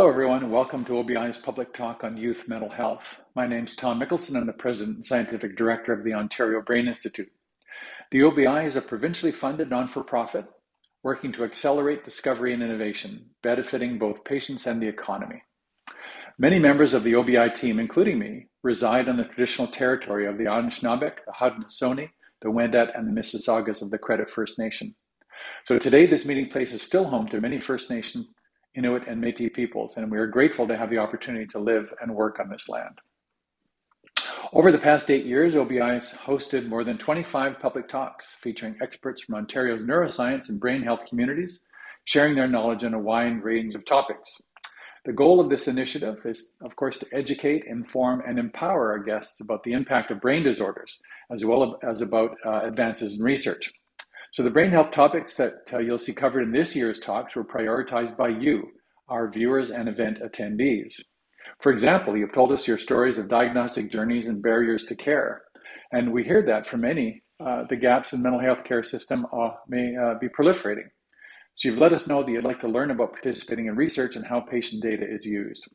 Hello, everyone. and Welcome to OBI's public talk on youth mental health. My name is Tom Mikkelsen. I'm the President and Scientific Director of the Ontario Brain Institute. The OBI is a provincially funded non for profit working to accelerate discovery and innovation, benefiting both patients and the economy. Many members of the OBI team, including me, reside on the traditional territory of the Anishinaabe, the Haudenosaunee, the Wendat, and the Mississaugas of the Credit First Nation. So today, this meeting place is still home to many First Nation, Inuit, and Métis peoples, and we are grateful to have the opportunity to live and work on this land. Over the past eight years, OBI has hosted more than 25 public talks featuring experts from Ontario's neuroscience and brain health communities, sharing their knowledge on a wide range of topics. The goal of this initiative is, of course, to educate, inform, and empower our guests about the impact of brain disorders, as well as about uh, advances in research. So the brain health topics that uh, you'll see covered in this year's talks were prioritized by you, our viewers and event attendees. For example, you've told us your stories of diagnostic journeys and barriers to care. And we hear that from many, uh, the gaps in mental health care system uh, may uh, be proliferating. So you've let us know that you'd like to learn about participating in research and how patient data is used.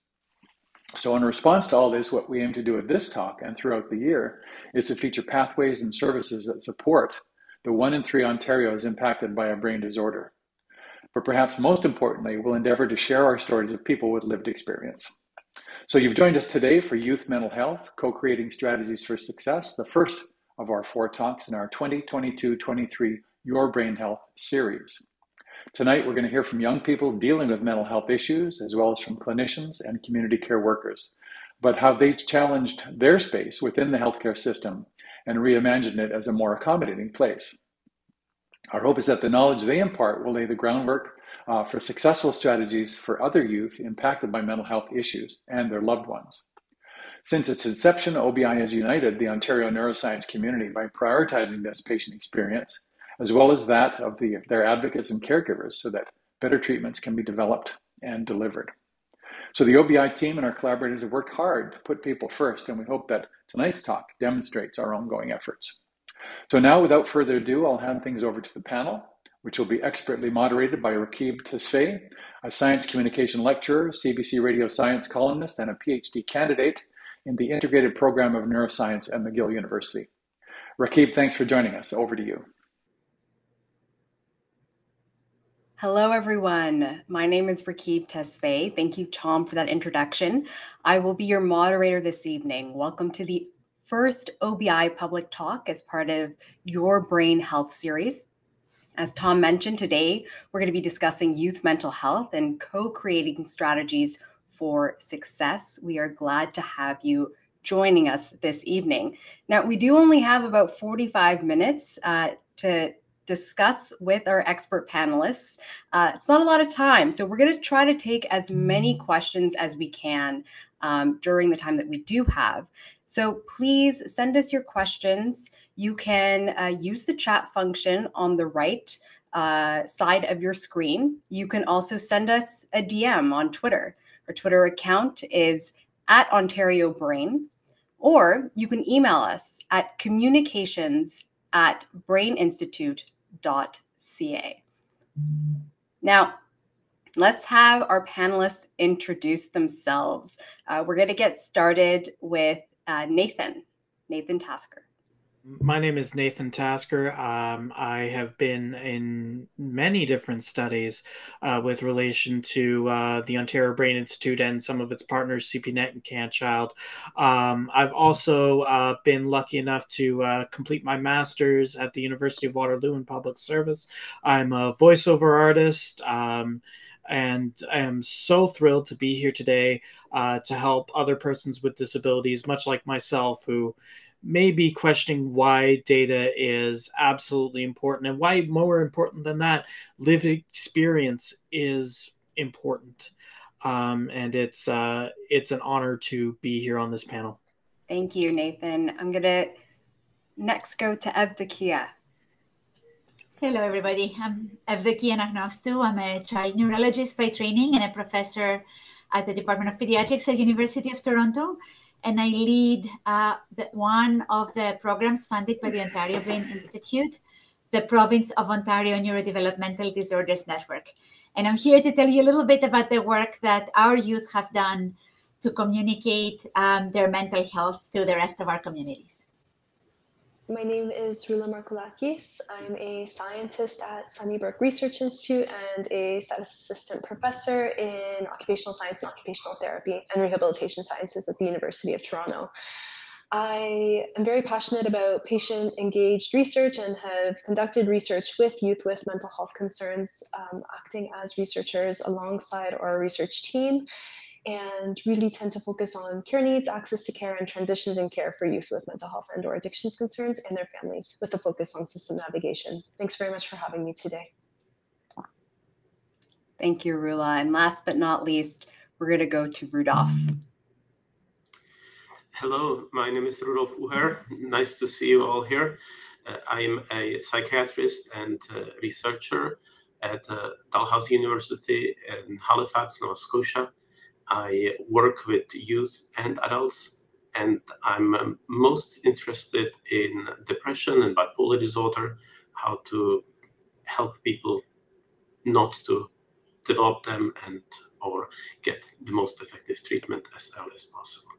So in response to all this, what we aim to do at this talk and throughout the year is to feature pathways and services that support the one in three Ontarios impacted by a brain disorder. But perhaps most importantly, we'll endeavor to share our stories of people with lived experience. So you've joined us today for Youth Mental Health, Co-Creating Strategies for Success, the first of our four talks in our 2022-23 Your Brain Health series. Tonight, we're going to hear from young people dealing with mental health issues, as well as from clinicians and community care workers, but how they challenged their space within the healthcare system and reimagine it as a more accommodating place. Our hope is that the knowledge they impart will lay the groundwork uh, for successful strategies for other youth impacted by mental health issues and their loved ones. Since its inception, OBI has united the Ontario neuroscience community by prioritizing this patient experience, as well as that of the, their advocates and caregivers, so that better treatments can be developed and delivered. So the OBI team and our collaborators have worked hard to put people first, and we hope that tonight's talk demonstrates our ongoing efforts. So now, without further ado, I'll hand things over to the panel which will be expertly moderated by Rakib Tesfaye, a science communication lecturer, CBC radio science columnist, and a PhD candidate in the integrated program of neuroscience at McGill University. Rakib, thanks for joining us. Over to you. Hello, everyone. My name is Rakib Tesfaye. Thank you, Tom, for that introduction. I will be your moderator this evening. Welcome to the first OBI public talk as part of your Brain Health series. As Tom mentioned today, we're going to be discussing youth mental health and co creating strategies for success. We are glad to have you joining us this evening. Now, we do only have about 45 minutes uh, to discuss with our expert panelists. Uh, it's not a lot of time, so we're going to try to take as many questions as we can um, during the time that we do have. So please send us your questions. You can uh, use the chat function on the right uh, side of your screen. You can also send us a DM on Twitter. Our Twitter account is at Ontario Brain, or you can email us at communications at braininstitute.ca. Now, let's have our panelists introduce themselves. Uh, we're going to get started with uh, Nathan, Nathan Tasker. My name is Nathan Tasker. Um, I have been in many different studies uh, with relation to uh, the Ontario Brain Institute and some of its partners, CPNet and CanChild. Um, I've also uh, been lucky enough to uh, complete my master's at the University of Waterloo in public service. I'm a voiceover artist. Um, and I am so thrilled to be here today uh, to help other persons with disabilities, much like myself, who may be questioning why data is absolutely important and why, more important than that, lived experience is important. Um, and it's uh, it's an honor to be here on this panel. Thank you, Nathan. I'm gonna next go to Evdokia. Hello, everybody. I'm Evdokia Anagnostou. I'm a child neurologist by training and a professor at the Department of Pediatrics at University of Toronto. And I lead uh, the, one of the programs funded by the Ontario Brain Institute, the Province of Ontario Neurodevelopmental Disorders Network. And I'm here to tell you a little bit about the work that our youth have done to communicate um, their mental health to the rest of our communities. My name is Rula Markoulakis. I'm a scientist at Sunnybrook Research Institute and a status assistant professor in occupational science and occupational therapy and rehabilitation sciences at the University of Toronto. I am very passionate about patient engaged research and have conducted research with youth with mental health concerns, um, acting as researchers alongside our research team and really tend to focus on care needs, access to care, and transitions in care for youth with mental health and or addictions concerns and their families with a focus on system navigation. Thanks very much for having me today. Thank you, Rula. And last but not least, we're going to go to Rudolf. Hello, my name is Rudolf Uher. Nice to see you all here. Uh, I'm a psychiatrist and uh, researcher at uh, Dalhousie University in Halifax, Nova Scotia. I work with youth and adults, and I'm um, most interested in depression and bipolar disorder, how to help people not to develop them and or get the most effective treatment as early as possible.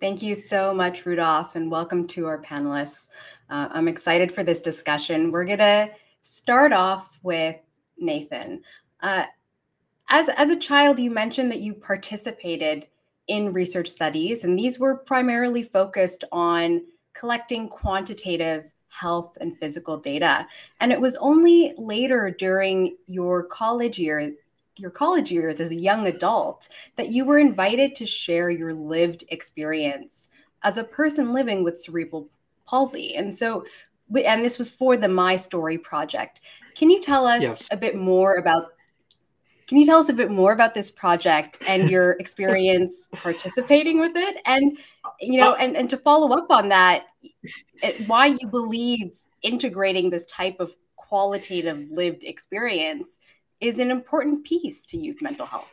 Thank you so much, Rudolf, and welcome to our panelists. Uh, I'm excited for this discussion. We're going to start off with Nathan. Uh, as, as a child, you mentioned that you participated in research studies, and these were primarily focused on collecting quantitative health and physical data. And it was only later during your college year, your college years as a young adult, that you were invited to share your lived experience as a person living with cerebral palsy. And so, and this was for the My Story project. Can you tell us yes. a bit more about can you tell us a bit more about this project and your experience participating with it? And you know, and, and to follow up on that, why you believe integrating this type of qualitative lived experience is an important piece to youth mental health.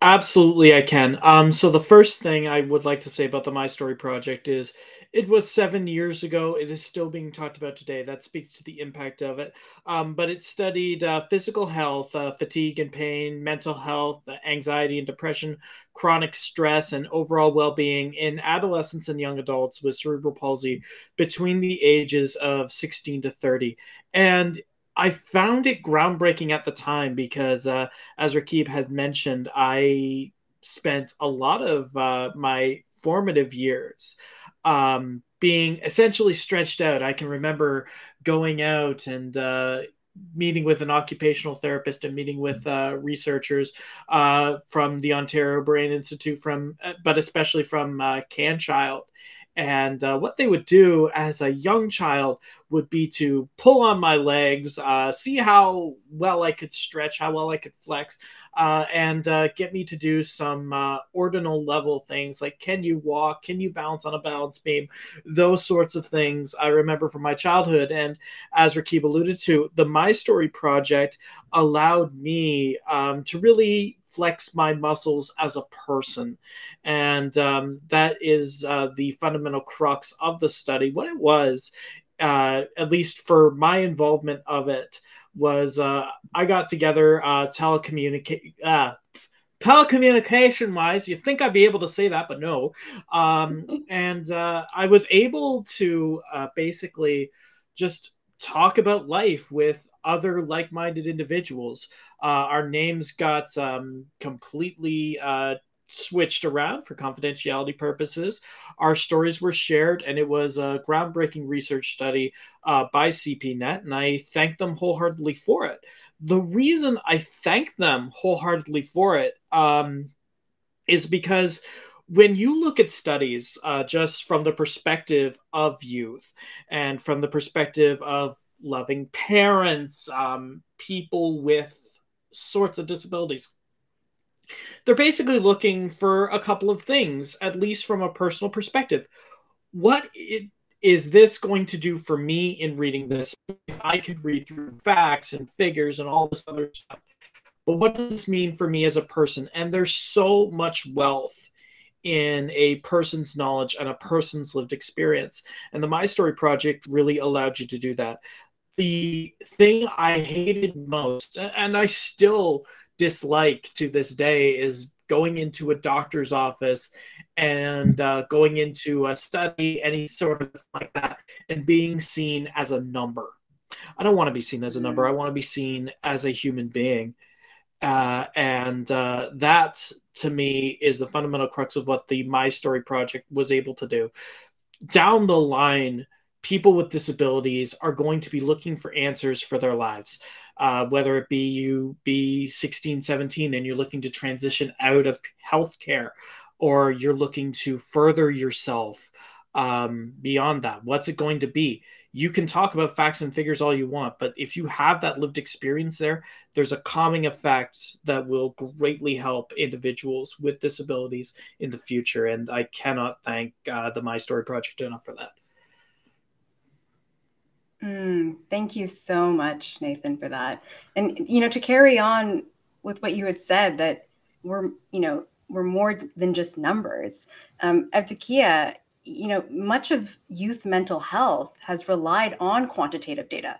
Absolutely, I can. Um, so the first thing I would like to say about the My Story project is it was seven years ago. It is still being talked about today. That speaks to the impact of it. Um, but it studied uh, physical health, uh, fatigue and pain, mental health, anxiety and depression, chronic stress, and overall well being in adolescents and young adults with cerebral palsy between the ages of 16 to 30. And I found it groundbreaking at the time because, uh, as Rakib had mentioned, I spent a lot of uh, my formative years um, being essentially stretched out. I can remember going out and uh, meeting with an occupational therapist and meeting with uh, researchers uh, from the Ontario Brain Institute, from uh, but especially from uh, CanChild, and uh, what they would do as a young child would be to pull on my legs, uh, see how well I could stretch, how well I could flex, uh, and uh, get me to do some uh, ordinal level things like can you walk, can you balance on a balance beam, those sorts of things I remember from my childhood. And as Rakib alluded to, the My Story project allowed me um, to really flex my muscles as a person. And um, that is uh, the fundamental crux of the study. What it was, uh, at least for my involvement of it, was uh, I got together uh, telecommunicate. Uh, telecommunication wise you'd think i'd be able to say that but no um, and uh, i was able to uh, basically just talk about life with other like-minded individuals uh, our names got um, completely uh, switched around for confidentiality purposes. Our stories were shared, and it was a groundbreaking research study uh, by CPNet, and I thank them wholeheartedly for it. The reason I thank them wholeheartedly for it um, is because when you look at studies uh, just from the perspective of youth and from the perspective of loving parents, um, people with sorts of disabilities. They're basically looking for a couple of things, at least from a personal perspective. What it, is this going to do for me in reading this? I could read through facts and figures and all this other stuff. But what does this mean for me as a person? And there's so much wealth in a person's knowledge and a person's lived experience. And the My Story project really allowed you to do that. The thing I hated most, and I still dislike to this day, is going into a doctor's office and uh, going into a study, any sort of like that, and being seen as a number. I don't want to be seen as a number. I want to be seen as a human being. Uh, and uh, that to me is the fundamental crux of what the My Story project was able to do. Down the line, people with disabilities are going to be looking for answers for their lives. Uh, whether it be you be 16, 17, and you're looking to transition out of healthcare, or you're looking to further yourself um, beyond that. What's it going to be? you can talk about facts and figures all you want, but if you have that lived experience there, there's a calming effect that will greatly help individuals with disabilities in the future. And I cannot thank uh, the My Story Project enough for that. Mm, thank you so much, Nathan, for that. And you know, to carry on with what you had said, that we're you know we're more than just numbers. Um, Evdokia, you know, much of youth mental health has relied on quantitative data,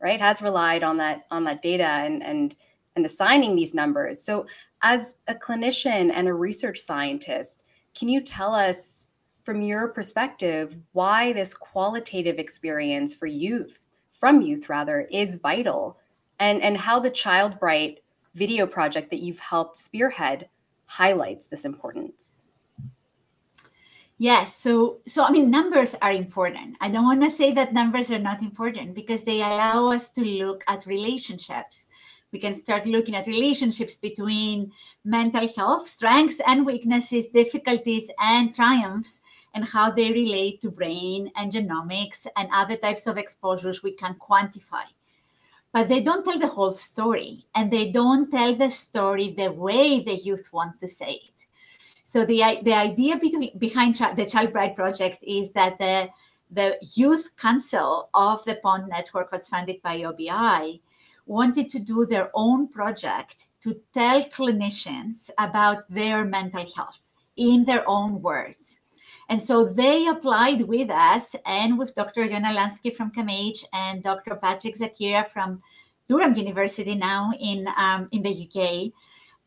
right? Has relied on that on that data and and and assigning these numbers. So, as a clinician and a research scientist, can you tell us from your perspective why this qualitative experience for youth, from youth rather, is vital, and and how the Child Bright video project that you've helped spearhead highlights this importance? Yes. So, so I mean, numbers are important. I don't want to say that numbers are not important because they allow us to look at relationships. We can start looking at relationships between mental health, strengths and weaknesses, difficulties and triumphs, and how they relate to brain and genomics and other types of exposures we can quantify. But they don't tell the whole story, and they don't tell the story the way the youth want to say it. So the, the idea between, behind the Child Bright Project is that the, the Youth Council of the Pond Network was funded by OBI wanted to do their own project to tell clinicians about their mental health in their own words. And so they applied with us and with Dr. Yona Lunsky from CAMH and Dr. Patrick Zakira from Durham University now in, um, in the UK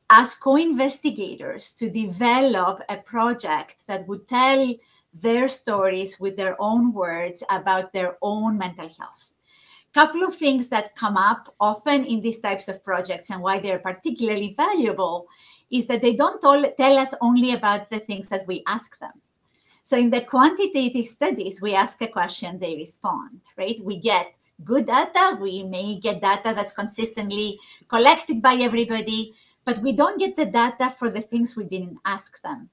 as co-investigators to develop a project that would tell their stories with their own words about their own mental health couple of things that come up often in these types of projects and why they're particularly valuable is that they don't tell us only about the things that we ask them. So in the quantitative studies, we ask a question, they respond, right? We get good data. We may get data that's consistently collected by everybody but we don't get the data for the things we didn't ask them.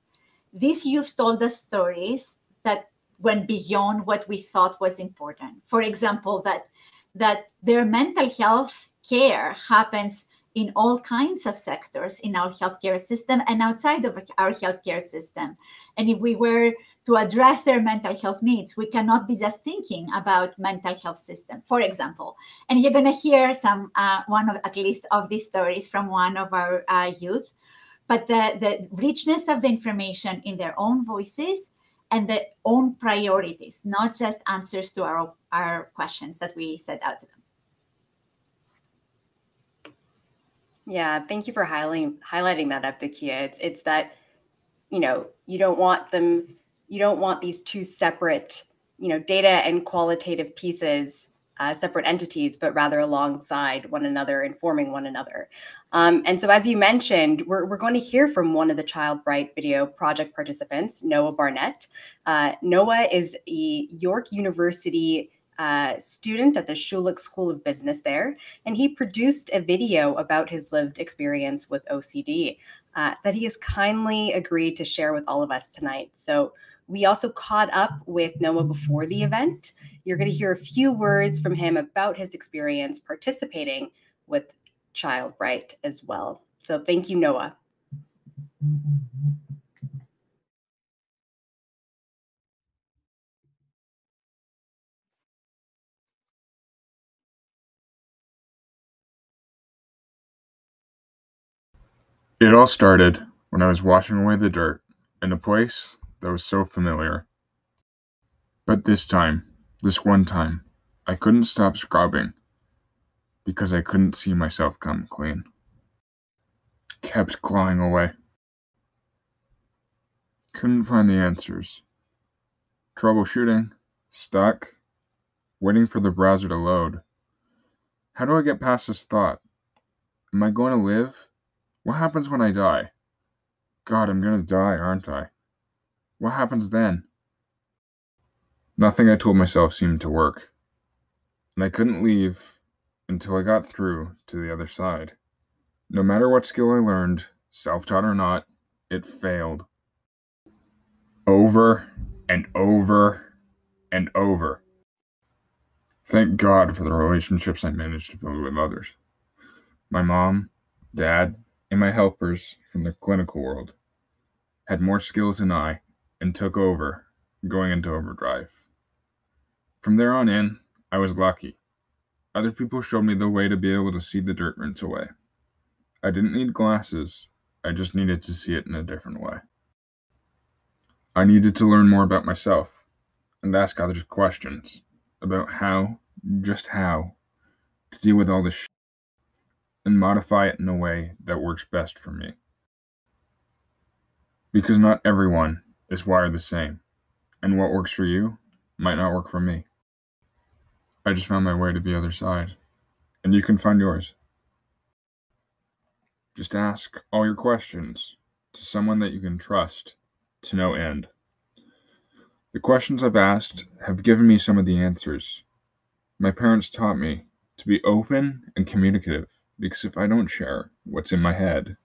These youth told us stories that went beyond what we thought was important. For example, that that their mental health care happens in all kinds of sectors in our healthcare system and outside of our healthcare system. And if we were to address their mental health needs, we cannot be just thinking about mental health system, for example. And you're going to hear some, uh, one of at least of these stories from one of our uh, youth. But the, the richness of the information in their own voices and their own priorities, not just answers to our, our questions that we set out to them. Yeah, thank you for highlighting highlighting that Evdokia. It's it's that you know you don't want them you don't want these two separate you know data and qualitative pieces uh, separate entities, but rather alongside one another, informing one another. Um, and so, as you mentioned, we're, we're going to hear from one of the Child Bright video project participants, Noah Barnett. Uh, Noah is a York University uh, student at the Schulich School of Business there, and he produced a video about his lived experience with OCD uh, that he has kindly agreed to share with all of us tonight. So we also caught up with Noah before the event. You're going to hear a few words from him about his experience participating with Child Bright as well. So thank you, Noah. It all started when I was washing away the dirt in a place that was so familiar. But this time, this one time, I couldn't stop scrubbing because I couldn't see myself come clean. Kept clawing away. Couldn't find the answers. Troubleshooting, stuck, waiting for the browser to load. How do I get past this thought? Am I going to live? What happens when I die? God, I'm going to die, aren't I? What happens then? Nothing I told myself seemed to work, and I couldn't leave until I got through to the other side. No matter what skill I learned, self taught or not, it failed. Over and over and over. Thank God for the relationships I managed to build with others. My mom, dad, and my helpers from the clinical world had more skills than I and took over, going into overdrive. From there on in, I was lucky. Other people showed me the way to be able to see the dirt rinse away. I didn't need glasses, I just needed to see it in a different way. I needed to learn more about myself and ask others questions about how, just how, to deal with all this shit and modify it in a way that works best for me. Because not everyone is wired the same, and what works for you might not work for me. I just found my way to the other side, and you can find yours. Just ask all your questions to someone that you can trust to no end. The questions I've asked have given me some of the answers. My parents taught me to be open and communicative because if I don't share what's in my head,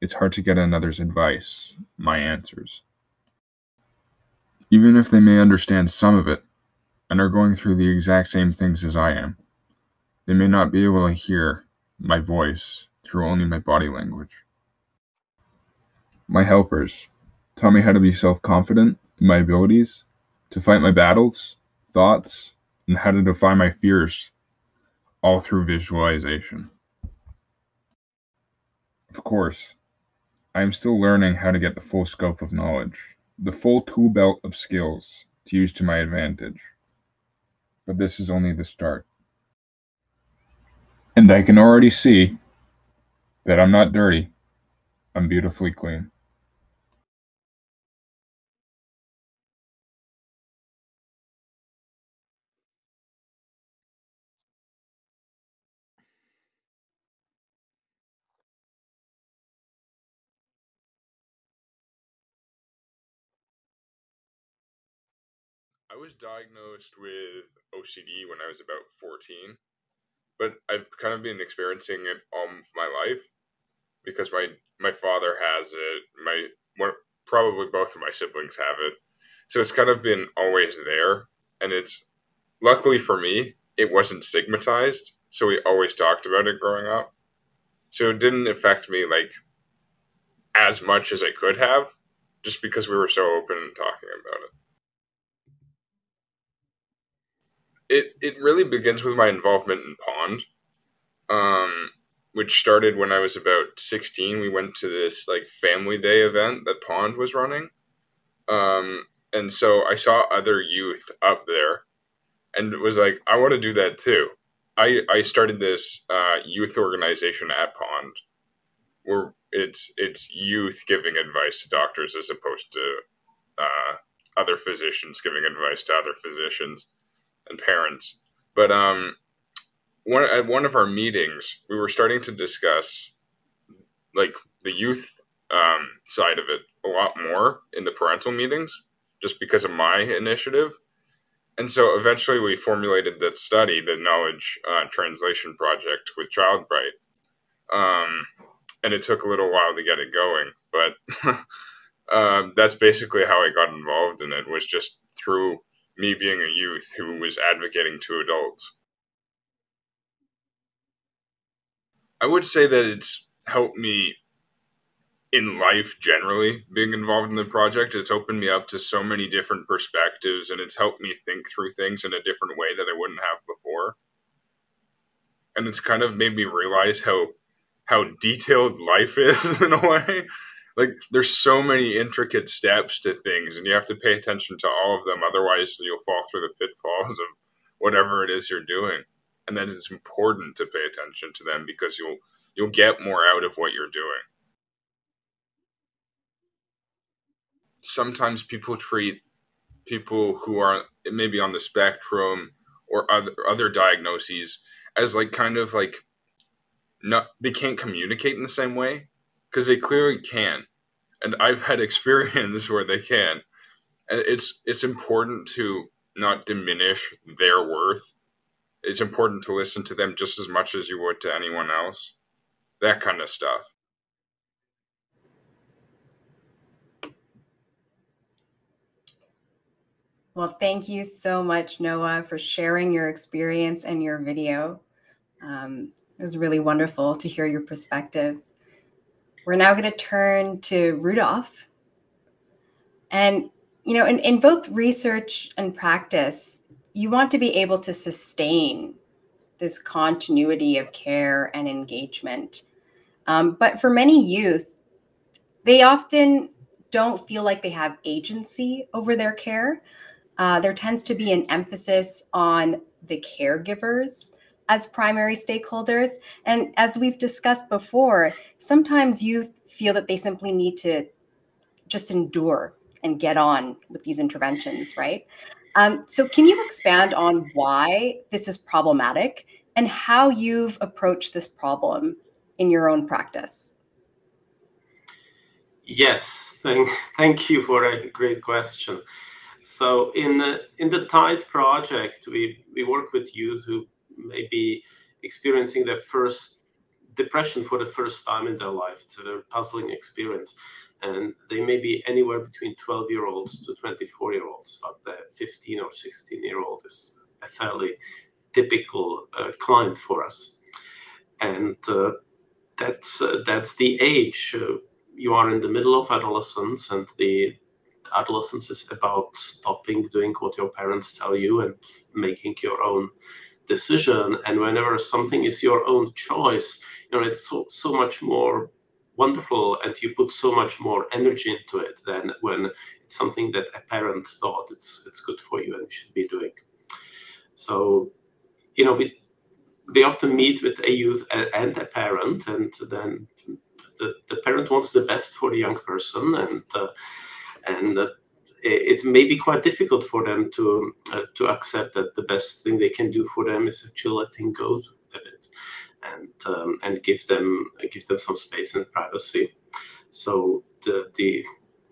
it's hard to get another's advice, my answers. Even if they may understand some of it and are going through the exact same things as I am, they may not be able to hear my voice through only my body language. My helpers taught me how to be self confident in my abilities, to fight my battles, thoughts, and how to defy my fears, all through visualization. Of course, I am still learning how to get the full scope of knowledge, the full tool belt of skills to use to my advantage. But this is only the start. And I can already see that I'm not dirty, I'm beautifully clean. Was diagnosed with OCD when I was about 14, but I've kind of been experiencing it all my life because my my father has it. My one, probably both of my siblings have it, so it's kind of been always there. And it's luckily for me, it wasn't stigmatized, so we always talked about it growing up. So it didn't affect me like as much as I could have, just because we were so open and talking about it. It it really begins with my involvement in Pond, um, which started when I was about sixteen. We went to this like family day event that Pond was running, um, and so I saw other youth up there, and was like I want to do that too. I I started this uh, youth organization at Pond, where it's it's youth giving advice to doctors as opposed to uh, other physicians giving advice to other physicians and parents. But um, one at one of our meetings, we were starting to discuss like the youth um, side of it a lot more in the parental meetings, just because of my initiative. And so eventually we formulated that study, the knowledge uh, translation project with Childbright. Um, and it took a little while to get it going, but um, that's basically how I got involved in it was just through me being a youth who was advocating to adults. I would say that it's helped me in life generally being involved in the project. It's opened me up to so many different perspectives and it's helped me think through things in a different way that I wouldn't have before. And it's kind of made me realize how how detailed life is in a way. Like there's so many intricate steps to things and you have to pay attention to all of them otherwise you'll fall through the pitfalls of whatever it is you're doing. And then it's important to pay attention to them because you'll you'll get more out of what you're doing. Sometimes people treat people who are maybe on the spectrum or other, other diagnoses as like kind of like not they can't communicate in the same way because they clearly can. And i've had experience where they can. And it's it's important to not diminish their worth. It's important to listen to them just as much as you would to anyone else. That kind of stuff. Well, thank you so much, Noah, for sharing your experience and your video. Um, it was really wonderful to hear your perspective. We're now going to turn to Rudolf. And, you know, in, in both research and practice, you want to be able to sustain this continuity of care and engagement. Um, but for many youth, they often don't feel like they have agency over their care. Uh, there tends to be an emphasis on the caregivers as primary stakeholders. And as we've discussed before, sometimes youth feel that they simply need to just endure and get on with these interventions, right? Um, so, can you expand on why this is problematic and how you've approached this problem in your own practice? Yes, thank, thank you for a great question. So in the, in the Tide project, we, we work with youth who may be experiencing their first depression for the first time in their life. It's a very puzzling experience. And they may be anywhere between 12 year olds to 24 year olds, but the 15 or 16 year old is a fairly typical uh, client for us. And uh, that's, uh, that's the age. Uh, you are in the middle of adolescence, and the adolescence is about stopping doing what your parents tell you and making your own decision. And whenever something is your own choice, you know, it's so, so much more wonderful and you put so much more energy into it than when it's something that a parent thought it's it's good for you and you should be doing. So, you know, we we often meet with a youth and a parent, and then the, the parent wants the best for the young person, and uh, and uh, it may be quite difficult for them to uh, to accept that the best thing they can do for them is actually letting go a bit and um, and give them give them some space and privacy. So the the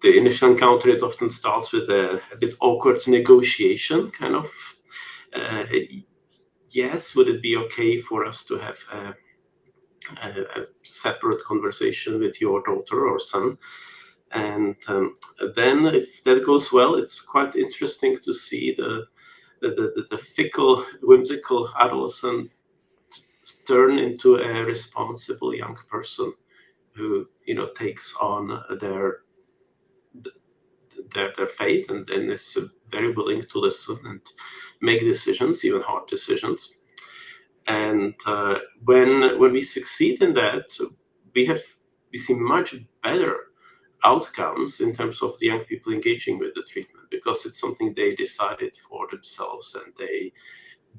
the initial encounter it often starts with a, a bit awkward negotiation, kind of. Uh, yes, would it be okay for us to have a, a, a separate conversation with your daughter or son? And um, then, if that goes well, it's quite interesting to see the the, the, the fickle, whimsical adolescent turn into a responsible young person who you know takes on their their, their fate and, and is very willing to listen and make decisions, even hard decisions. And uh, when when we succeed in that, we have we see much better outcomes in terms of the young people engaging with the treatment because it's something they decided for themselves and they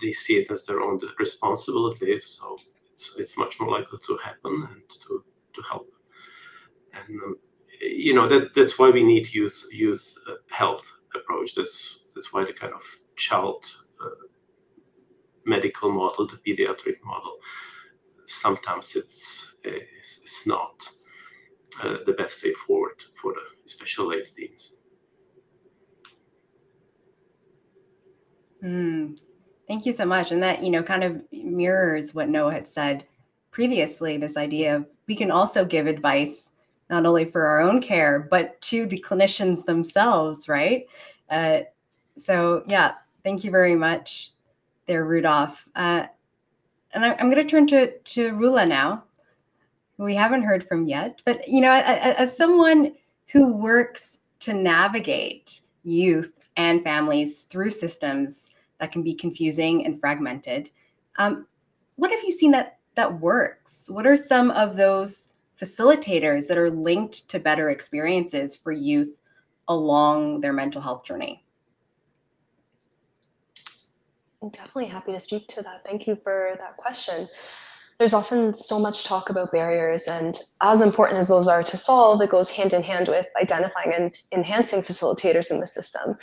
they see it as their own responsibility. So it's it's much more likely to happen and to to help. And um, you know that that's why we need youth youth uh, health approach. That's that's why the kind of child uh, medical model the pediatric model sometimes it's it's, it's not the best way forward for the special aid teams. Mm, thank you so much. And that, you know, kind of mirrors what Noah had said previously this idea of we can also give advice not only for our own care, but to the clinicians themselves, right? Uh, so, yeah, thank you very much there, Rudolf. Uh, and I, am going to turn to, to Rula now we haven't heard from yet. But you know, as someone who works to navigate youth and families through systems that can be confusing and fragmented, um, what have you seen that that works? What are some of those facilitators that are linked to better experiences for youth along their mental health journey? I'm definitely happy to speak to that. Thank you for that question. There's often so much talk about barriers, and as important as those are to solve, it goes hand in hand with identifying and enhancing facilitators in the system.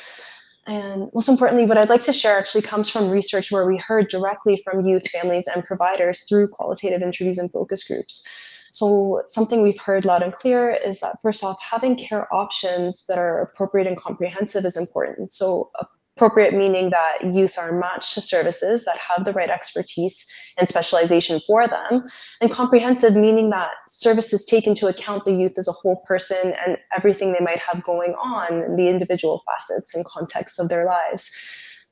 And most importantly, what I'd like to share actually comes from research where we heard directly from youth, families, and providers through qualitative interviews and focus groups. So, something we've heard loud and clear is that first off, having care options that are appropriate and comprehensive is important. So, appropriate meaning that youth are matched to services that have the right expertise and specialization for them and comprehensive meaning that services take into account the youth as a whole person and everything they might have going on the individual facets and contexts of their lives.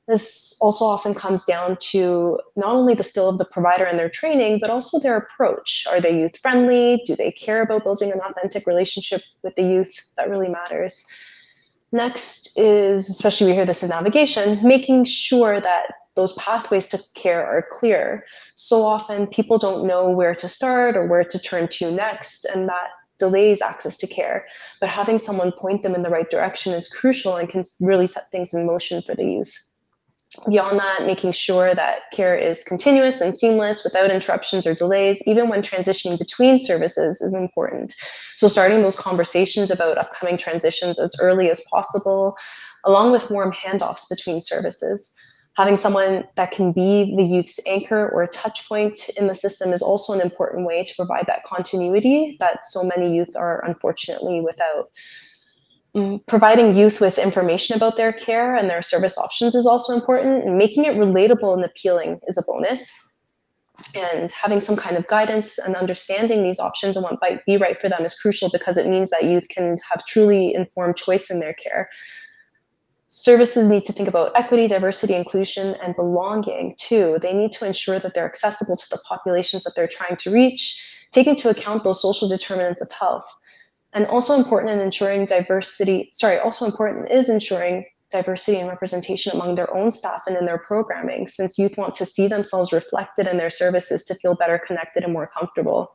This also often comes down to not only the skill of the provider and their training but also their approach. Are they youth friendly do they care about building an authentic relationship with the youth? That really matters Next is, especially we hear this in navigation, making sure that those pathways to care are clear. So often people don't know where to start or where to turn to next, and that delays access to care. But having someone point them in the right direction is crucial and can really set things in motion for the youth. Beyond that, making sure that care is continuous and seamless without interruptions or delays, even when transitioning between services, is important. So, starting those conversations about upcoming transitions as early as possible, along with warm handoffs between services. Having someone that can be the youth's anchor or touch point in the system is also an important way to provide that continuity that so many youth are unfortunately without. Mm, providing youth with information about their care and their service options is also important. Making it relatable and appealing is a bonus. And having some kind of guidance and understanding these options and what might be right for them is crucial because it means that youth can have truly informed choice in their care. Services need to think about equity, diversity, inclusion, and belonging too. They need to ensure that they're accessible to the populations that they're trying to reach, take into account those social determinants of health and also important in ensuring diversity sorry also important is ensuring diversity and representation among their own staff and in their programming since youth want to see themselves reflected in their services to feel better connected and more comfortable.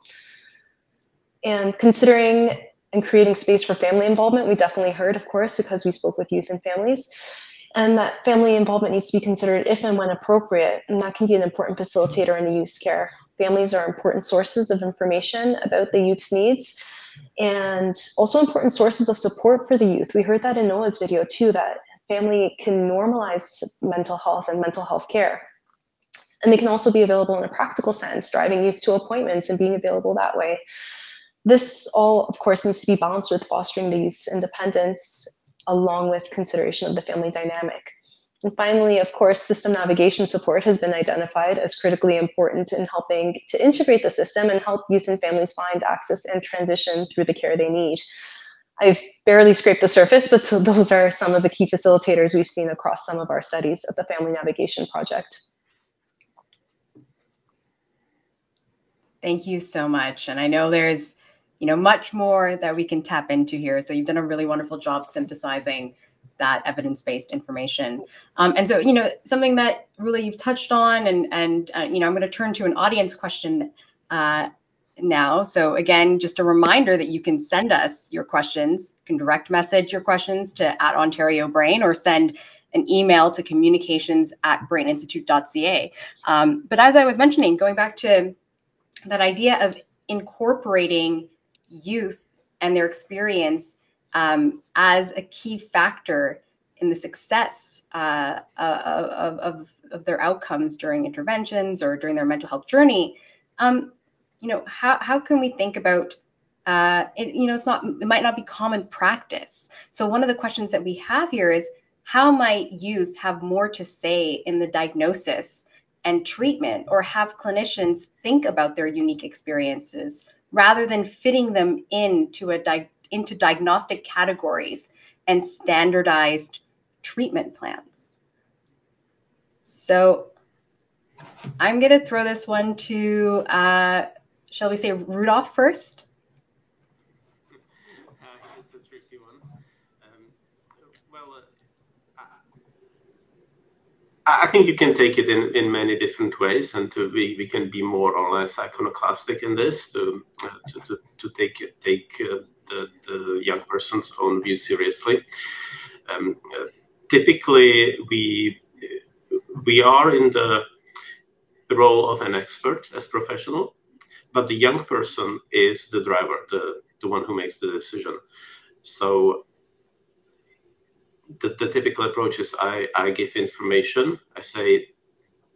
And considering and creating space for family involvement we definitely heard of course because we spoke with youth and families and that family involvement needs to be considered if and when appropriate and that can be an important facilitator in a youth's care. Families are important sources of information about the youth's needs and also important sources of support for the youth. We heard that in Noah's video too, that family can normalize mental health and mental health care. And they can also be available in a practical sense, driving youth to appointments and being available that way. This all, of course, needs to be balanced with fostering the youth's independence along with consideration of the family dynamic. And finally, of course, system navigation support has been identified as critically important in helping to integrate the system and help youth and families find access and transition through the care they need. I've barely scraped the surface, but so those are some of the key facilitators we've seen across some of our studies of the Family Navigation Project. Thank you so much. And I know there's, you know, much more that we can tap into here. So you've done a really wonderful job synthesizing that evidence-based information. Um, and so, you know, something that really you've touched on, and and uh, you know, I'm going to turn to an audience question uh, now. So again, just a reminder that you can send us your questions. You can direct message your questions to at Ontario Brain or send an email to communications at braininstitute.ca. Um, but as I was mentioning, going back to that idea of incorporating youth and their experience um, as a key factor in the success uh, of, of, of, their outcomes during interventions or during their mental health journey. Um, you know, how, how can we think about uh, it, you know, it's not, it might not be common practice. So one of the questions that we have here is how might youth have more to say in the diagnosis and treatment or have clinicians think about their unique experiences rather than fitting them into a di into diagnostic categories and standardized treatment plans. So I'm going to throw this one to, uh, shall we say, Rudolf first? I think you can take it in, in many different ways, and to be, we can be more or less iconoclastic in this to uh, to, to, to, take take uh, the, the young person's own view seriously. Um, uh, typically, we we are in the role of an expert as professional, but the young person is the driver, the the one who makes the decision. So the, the typical approach is I, I give information. I say,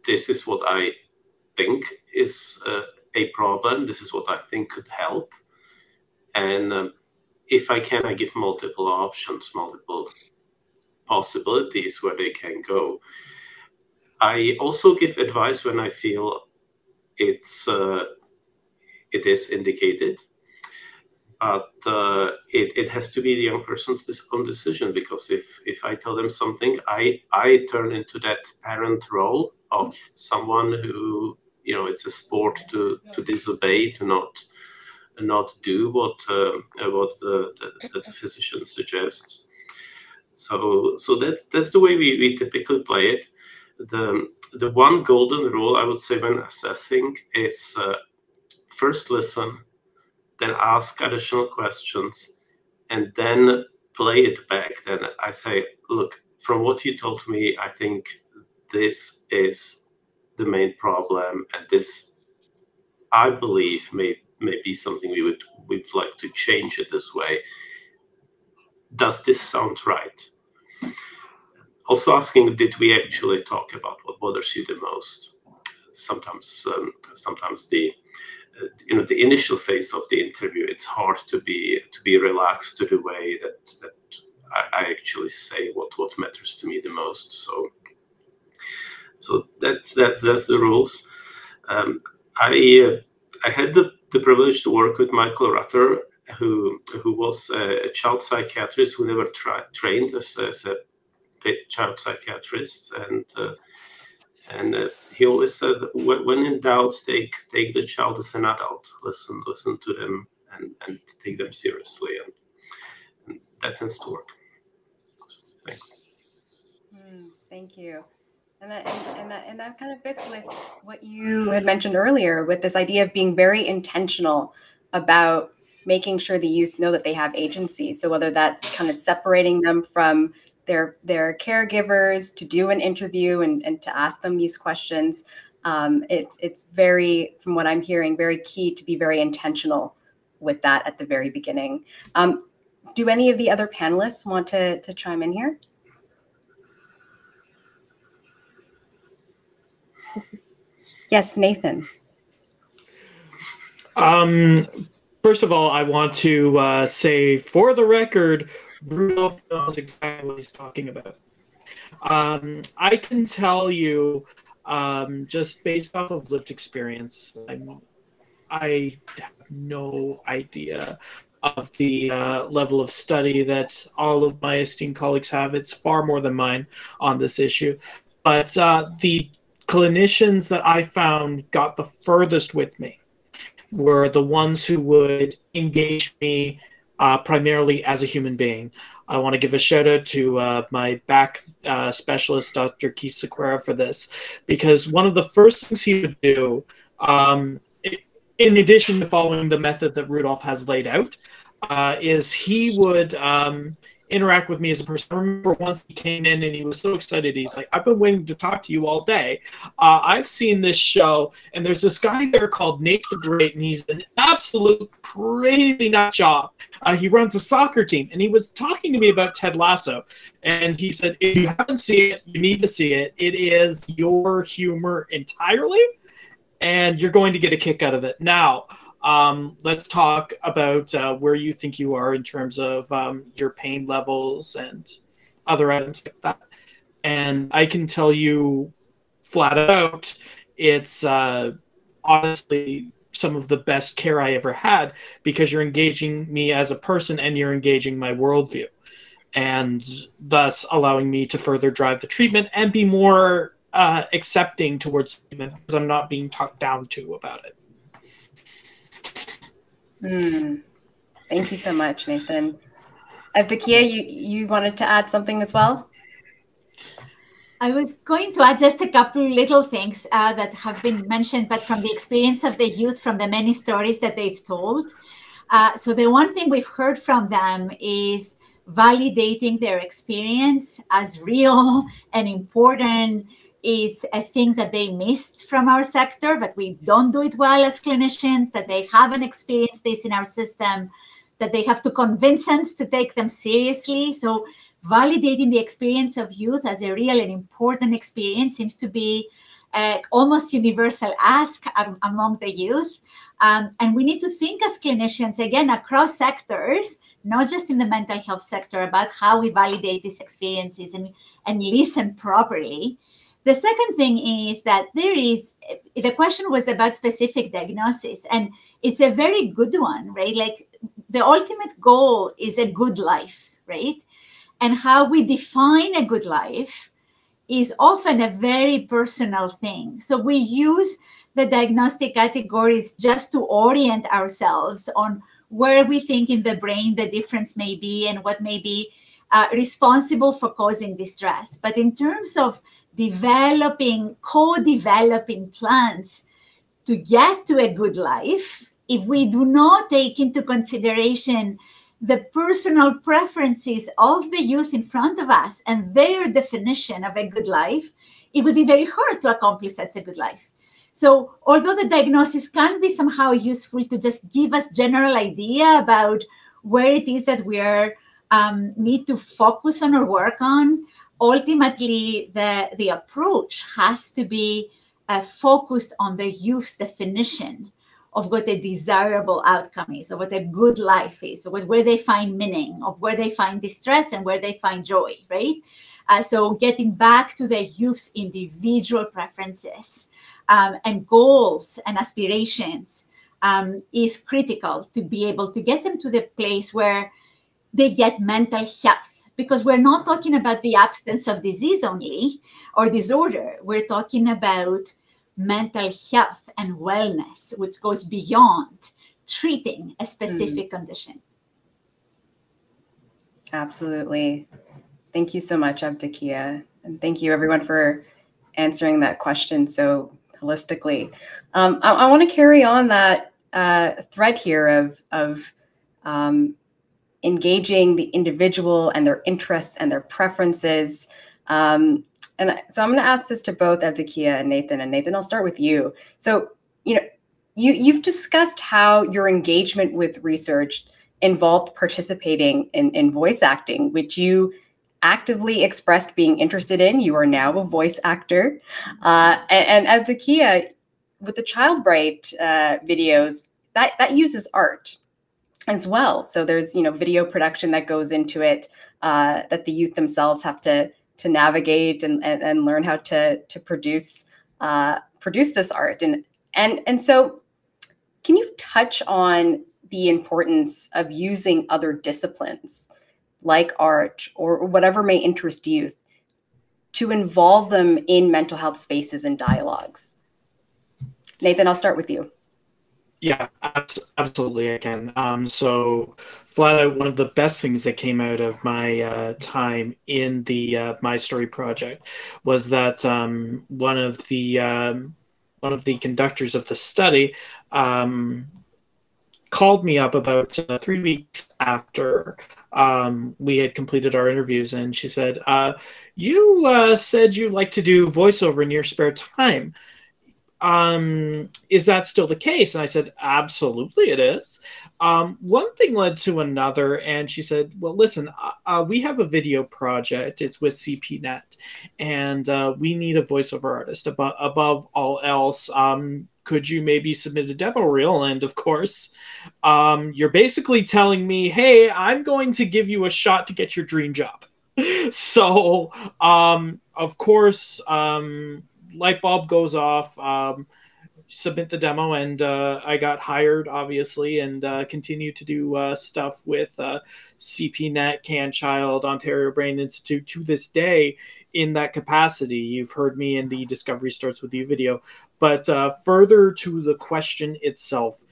this is what I think is uh, a problem. This is what I think could help. And um, if I can, I give multiple options, multiple possibilities where they can go. I also give advice when I feel it's uh, it is indicated but uh, it, it has to be the young person's own decision because if if I tell them something, I I turn into that parent role of someone who you know it's a sport to to disobey, to not not do what uh, what the, the, the, physician suggests. So so that's that's the way we, we typically play it. The the one golden rule I would say when assessing is uh, first listen then ask additional questions, and then play it back. Then I say, look, from what you told me, I think this is the main problem, and this, I believe, may may be something we would we'd like to change it this way. Does this sound right? Also asking, did we actually talk about what bothers you the most? Sometimes, um, sometimes the you know the initial phase of the interview it's hard to be to be relaxed to the way that that I, I actually say what what matters to me the most so so that's that's that's the rules um, I uh, I had the, the privilege to work with Michael Rutter who who was a child psychiatrist who never tra- trained as, as a child psychiatrist and uh, and uh, he always said, when in doubt, take take the child as an adult. Listen, listen to them, and and take them seriously, and, and that tends to work. So, thanks. Mm, thank you. And that, and, that and that kind of fits with what you had mentioned earlier with this idea of being very intentional about making sure the youth know that they have agency. So whether that's kind of separating them from their their caregivers to do an interview and, and to ask them these questions. Um, it's it's very, from what I'm hearing, very key to be very intentional with that at the very beginning. Um, do any of the other panelists want to, to chime in here? Yes, Nathan. Um, first of all, I want to uh, say for the record, Rudolf knows exactly what he's talking about. Um, I can tell you, um, just based off of lived experience, I'm, I have no idea of the uh, level of study that all of my esteemed colleagues have. It's far more than mine on this issue. But uh, the clinicians that I found got the furthest with me were the ones who would engage me uh, primarily as a human being. I want to give a shout out to uh, my back uh, specialist, Dr. Keith Sequeira, for this, because one of the first things he would do, um, in addition to following the method that Rudolf has laid out, uh, is he would um, interact with me as a person. I remember once he came in and he was so excited. He's like, I've been waiting to talk to you all day. Uh, I've seen this show, and there's this guy there called Nate the Great, and he's an absolute crazy nut job. Uh, he runs a soccer team, and he was talking to me about Ted Lasso. And he said, If you haven't seen it, you need to see it. It is your humor entirely, and you're going to get a kick out of it. Now, um, let's talk about uh, where you think you are in terms of um, your pain levels and other items like that. And I can tell you flat out, it's uh, honestly some of the best care I ever had because you're engaging me as a person and you're engaging my worldview, and thus allowing me to further drive the treatment and be more uh, accepting towards treatment because I'm not being talked down to about it. Mm. Thank you so much, Nathan. Evdokia, you, you wanted to add something as well? I was going to add just a couple little things uh, that have been mentioned, but from the experience of the youth, from the many stories that they've told. Uh, so, the one thing we've heard from them is validating their experience as real and important is a thing that they missed from our sector, but we don't do it well as clinicians, that they haven't experienced this in our system, that they have to convince us to take them seriously. So, validating the experience of youth as a real and important experience seems to be uh, almost universal ask among the youth. Um, and we need to think as clinicians, again, across sectors, not just in the mental health sector, about how we validate these experiences and, and listen properly. The second thing is that there is, the question was about specific diagnosis, and it's a very good one, right? Like the ultimate goal is a good life, right? And how we define a good life is often a very personal thing. So we use the diagnostic categories just to orient ourselves on where we think in the brain the difference may be and what may be uh, responsible for causing distress. But in terms of developing, co developing plans to get to a good life, if we do not take into consideration the personal preferences of the youth in front of us and their definition of a good life, it would be very hard to accomplish such a good life. So, although the diagnosis can be somehow useful to just give us general idea about where it is that we are um, need to focus on or work on, ultimately the the approach has to be uh, focused on the youth's definition of what a desirable outcome is, of what a good life is, of where they find meaning, of where they find distress and where they find joy, right? Uh, so getting back to the youth's individual preferences um, and goals and aspirations um, is critical to be able to get them to the place where they get mental health because we're not talking about the absence of disease only or disorder we're talking about mental health and wellness, which goes beyond treating a specific mm. condition. Absolutely. Thank you so much, Evdokia. And thank you, everyone, for answering that question so holistically. Um, I, I want to carry on that uh, thread here of, of um, engaging the individual and their interests and their preferences. Um, and so I'm going to ask this to both Evdokia and Nathan. And Nathan, I'll start with you. So, you know, you you've discussed how your engagement with research involved participating in, in voice acting, which you actively expressed being interested in. You are now a voice actor. Uh, and, and Evdokia, with the CHILD-BRIGHT uh, videos, that, that uses art as well. So there's, you know, video production that goes into it uh, that the youth themselves have to to navigate and, and, and learn how to to produce uh, produce this art. And and and so can you touch on the importance of using other disciplines like art or whatever may interest youth to involve them in mental health spaces and dialogues? Nathan i'll start with you yeah, absolutely, I can. Um, so, flat out, one of the best things that came out of my uh, time in the uh, My Story project was that um, one of the um, one of the conductors of the study um, called me up about uh, three weeks after um, we had completed our interviews, and she said, uh, "You uh, said you like to do voiceover in your spare time." Um, is that still the case? And I said, absolutely, it is. Um, one thing led to another, and she said, well, listen, uh, uh we have a video project. It's with CPNet, and uh, we need a voiceover artist above, above all else. Um, could you maybe submit a demo reel? And of course, um, you're basically telling me, hey, I'm going to give you a shot to get your dream job. so, um, of course, um, light bulb goes off. Um, submit the demo, and uh, I got hired, obviously, and uh, continue to do uh, stuff with uh, CPNet, CanChild, Ontario Brain Institute to this day in that capacity. You've heard me in the Discovery Starts With You video. But uh, further to the question itself,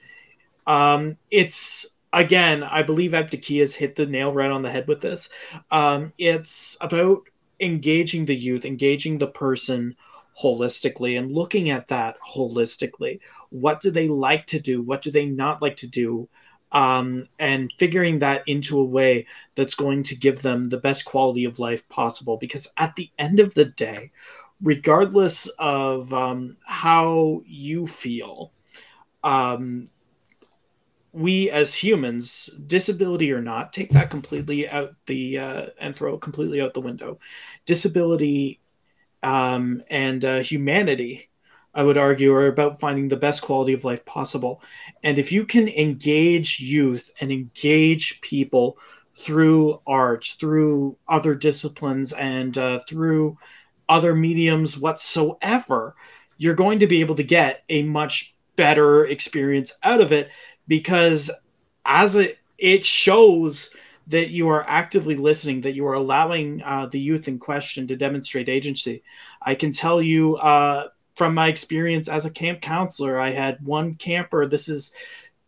um, it's again, I believe Evdokia has hit the nail right on the head with this. Um, it's about engaging the youth, engaging the person holistically and looking at that holistically. What do they like to do? What do they not like to do? Um, and figuring that into a way that's going to give them the best quality of life possible. Because at the end of the day, regardless of um, how you feel, um, we as humans, disability or not, take that completely out the uh, and throw it completely out the window. Disability um, and uh, humanity, I would argue, are about finding the best quality of life possible. And if you can engage youth and engage people through arts, through other disciplines, and uh, through other mediums whatsoever, you're going to be able to get a much better experience out of it because as it it shows that you are actively listening, that you are allowing uh, the youth in question to demonstrate agency. I can tell you uh, from my experience as a camp counselor, I had one camper, this is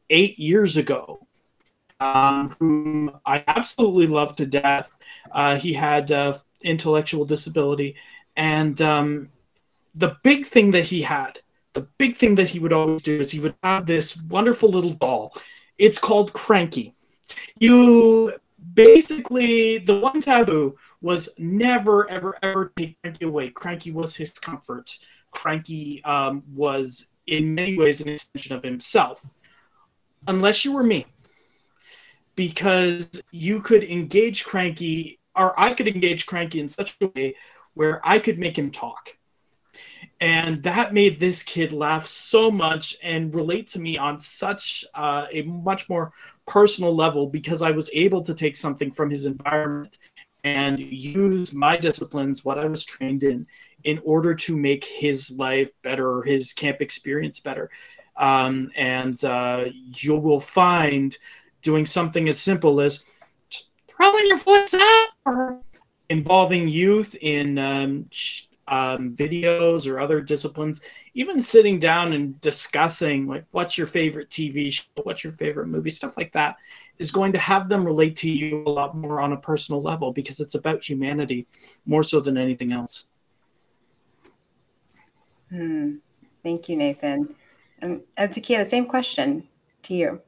eight years ago, um, whom I absolutely loved to death. Uh, he had uh, intellectual disability. And um, the big thing that he had, the big thing that he would always do is he would have this wonderful little doll. It's called Cranky. You basically the one taboo was never ever ever take cranky away. Cranky was his comfort. Cranky um, was in many ways an extension of himself. Unless you were me. Because you could engage cranky or i could engage cranky in such a way where i could make him talk and that made this kid laugh so much and relate to me on such uh, a much more personal level because I was able to take something from his environment and use my disciplines, what I was trained in, in order to make his life better, his camp experience better. Um, and uh, you will find doing something as simple as throwing your voice out or involving youth in um, um, videos or other disciplines, even sitting down and discussing like what's your favorite TV show, what's your favorite movie, stuff like that, is going to have them relate to you a lot more on a personal level because it's about humanity more so than anything else. Hmm. Thank you, Nathan. Um, Takia, the same question to you.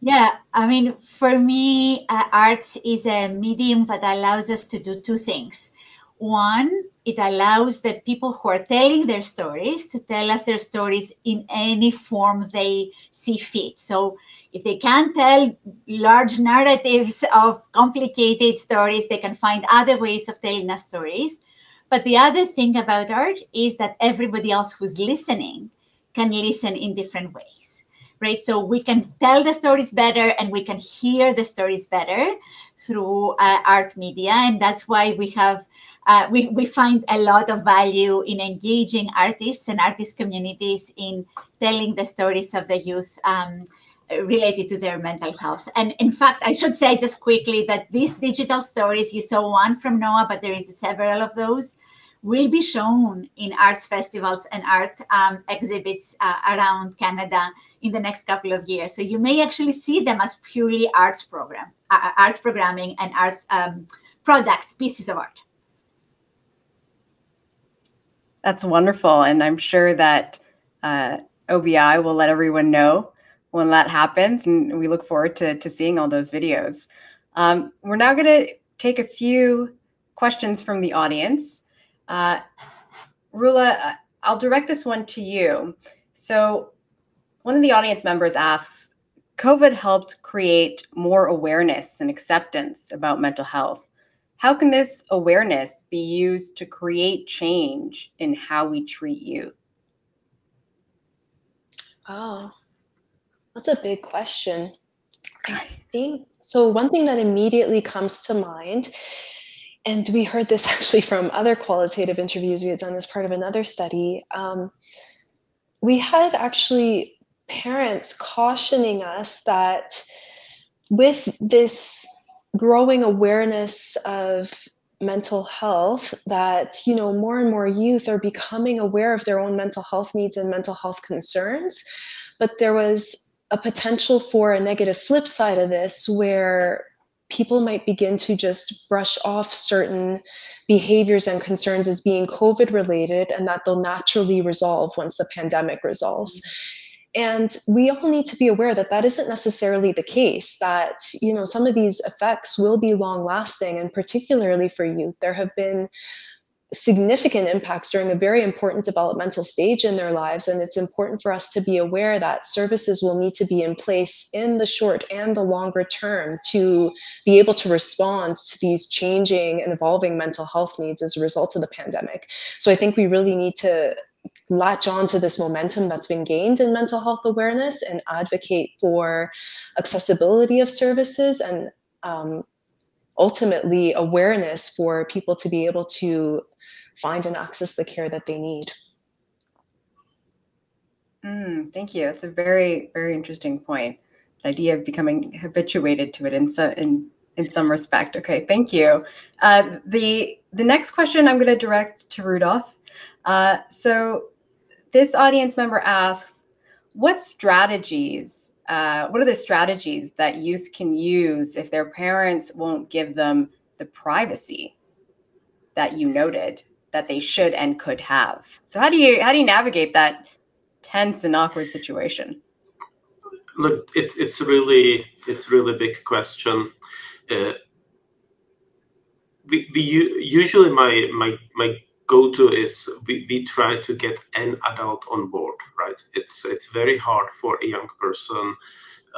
Yeah, I mean, for me, uh, arts is a medium that allows us to do two things. One, it allows the people who are telling their stories to tell us their stories in any form they see fit. So if they can't tell large narratives of complicated stories, they can find other ways of telling us stories. But the other thing about art is that everybody else who's listening can listen in different ways right? So we can tell the stories better and we can hear the stories better through uh, art media. And that's why we have uh, we, we find a lot of value in engaging artists and artist communities in telling the stories of the youth um, related to their mental health. And in fact, I should say just quickly that these digital stories, you saw one from Noah, but there is several of those, will be shown in arts festivals and art um, exhibits uh, around Canada in the next couple of years. So you may actually see them as purely arts program, uh, arts programming and arts um, products, pieces of art. That's wonderful. And I'm sure that uh, OBI will let everyone know when that happens. And we look forward to, to seeing all those videos. Um, we're now going to take a few questions from the audience. Uh, Rula, uh, I'll direct this one to you. So, one of the audience members asks COVID helped create more awareness and acceptance about mental health. How can this awareness be used to create change in how we treat youth? Oh, that's a big question. I think so. One thing that immediately comes to mind, and we heard this actually from other qualitative interviews we had done as part of another study. Um, we had actually parents cautioning us that with this growing awareness of mental health that you know more and more youth are becoming aware of their own mental health needs and mental health concerns but there was a potential for a negative flip side of this where people might begin to just brush off certain behaviors and concerns as being COVID related and that they'll naturally resolve once the pandemic resolves. And we all need to be aware that that isn't necessarily the case, that, you know, some of these effects will be long lasting. And particularly for youth, there have been significant impacts during a very important developmental stage in their lives. And it's important for us to be aware that services will need to be in place in the short and the longer term to be able to respond to these changing and evolving mental health needs as a result of the pandemic. So I think we really need to latch on to this momentum that's been gained in mental health awareness and advocate for accessibility of services and um, ultimately awareness for people to be able to find and access the care that they need. Mm, thank you. It's a very, very interesting point. The idea of becoming habituated to it in so, in in some respect. Okay, thank you. Uh, the the next question I'm going to direct to Rudolf. Uh, so this audience member asks, what strategies? Uh, what are the strategies that youth can use if their parents won't give them the privacy that you noted? that they should and could have. So how do you how do you navigate that tense and awkward situation? Look, it's it's really it's really big question. Uh, we, we usually my my my go-to is we, we try to get an adult on board right it's it's very hard for a young person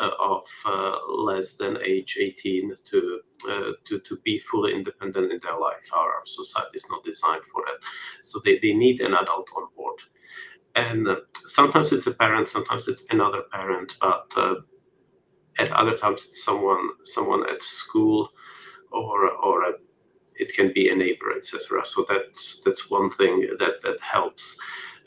uh, of uh, less than age 18 to, uh, to, to be fully independent in their life. Our, our society is not designed for that. So they, they need an adult on board. And sometimes it's a parent, sometimes it's another parent, but at other times it's someone someone at school or or a, it can be a neighbor etc so that's that's one thing that that helps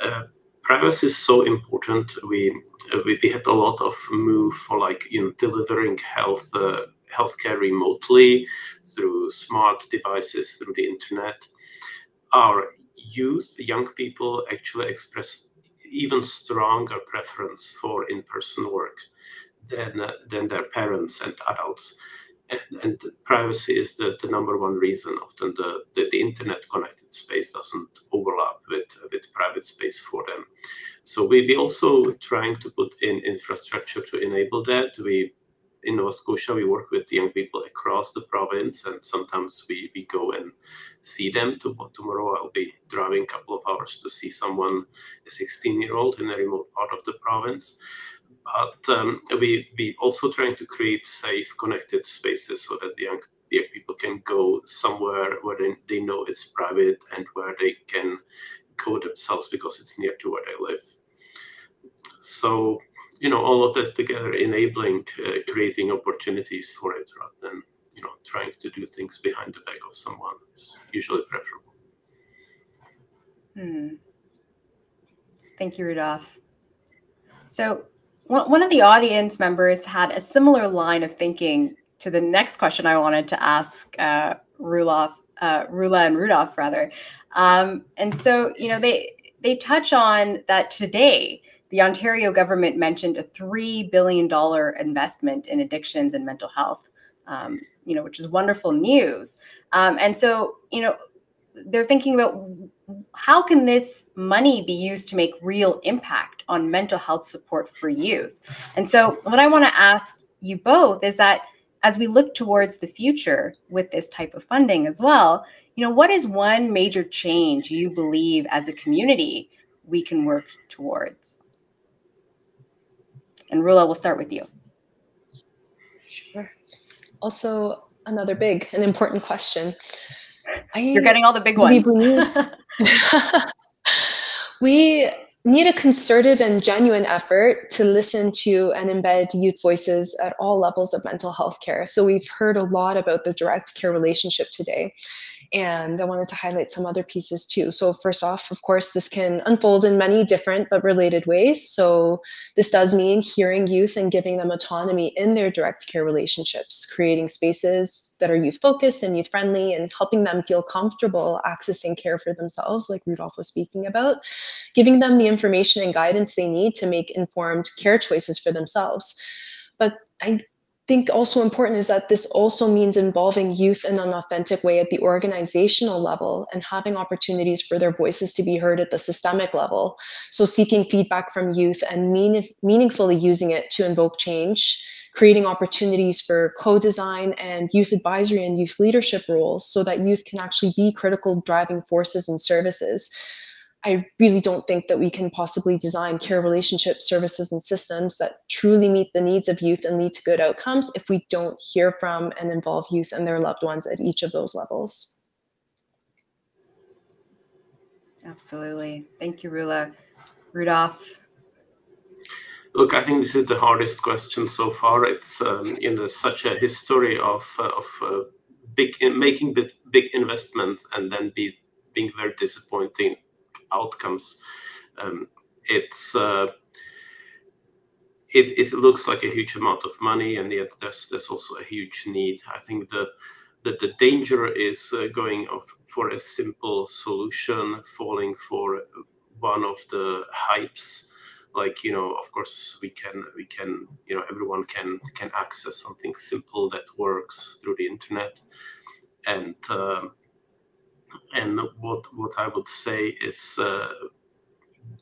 uh, privacy is so important. We, we, we had a lot of move for like you know delivering health uh, healthcare remotely through smart devices through the internet. Our youth, young people, actually express even stronger preference for in-person work than uh, than their parents and adults and, privacy is the, the number one reason. Often the, the, the, internet connected space doesn't overlap with, with private space for them. So we, we also trying to put in infrastructure to enable that. We in Nova Scotia, we work with young people across the province, and sometimes we, we go and see them. Tomorrow, I'll be driving a couple of hours to see someone, a 16 year old in a remote part of the province but um, we we also trying to create safe connected spaces so that the young, people can go somewhere where they, they know it's private and where they can go themselves because it's near to where they live. So you know all of that together enabling uh, creating opportunities for it rather than you know trying to do things behind the back of someone is usually preferable. Hmm. thank you rudolf so one of the audience members had a similar line of thinking to the next question I wanted to ask uh, Rulof, uh, Rula and Rudolf, rather. Um, and so, you know, they they touch on that today. The Ontario government mentioned a three billion dollar investment in addictions and mental health. Um, you know, which is wonderful news. Um, and so, you know, they're thinking about how can this money be used to make real impact on mental health support for youth? And so what i want to ask you both is that as we look towards the future with this type of funding as well you know what is one major change you believe as a community we can work towards? And rula we'll start with you. Sure. Also another big and important question. I You're getting all the big ones. We need, we need a concerted and genuine effort to listen to and embed youth voices at all levels of mental health care. So we've heard a lot about the direct care relationship today. And I wanted to highlight some other pieces too. So, first off, of course, this can unfold in many different but related ways. So, this does mean hearing youth and giving them autonomy in their direct care relationships, creating spaces that are youth focused and youth friendly, and helping them feel comfortable accessing care for themselves, like Rudolf was speaking about, giving them the information and guidance they need to make informed care choices for themselves. But I think also important is that this also means involving youth in an authentic way at the organizational level and having opportunities for their voices to be heard at the systemic level. So, seeking feedback from youth and mean, meaningfully using it to invoke change, creating opportunities for co design and youth advisory and youth leadership roles so that youth can actually be critical driving forces and services I really don't think that we can possibly design care relationships, services, and systems that truly meet the needs of youth and lead to good outcomes if we don't hear from and involve youth and their loved ones at each of those levels. Absolutely. Thank you, Rula. Rudolf. Look, I think this is the hardest question so far. It's um, in a, such a history of uh, of uh, big in making big, big investments and then be being very disappointing outcomes. Um, it's uh, it, it looks like a huge amount of money, and yet there's there's also a huge need. I think the the, the danger is uh, going for a simple solution, falling for one of the hypes. Like you know, of course, we can we can you know everyone can can access something simple that works through the internet, and um, and what what I would say is uh,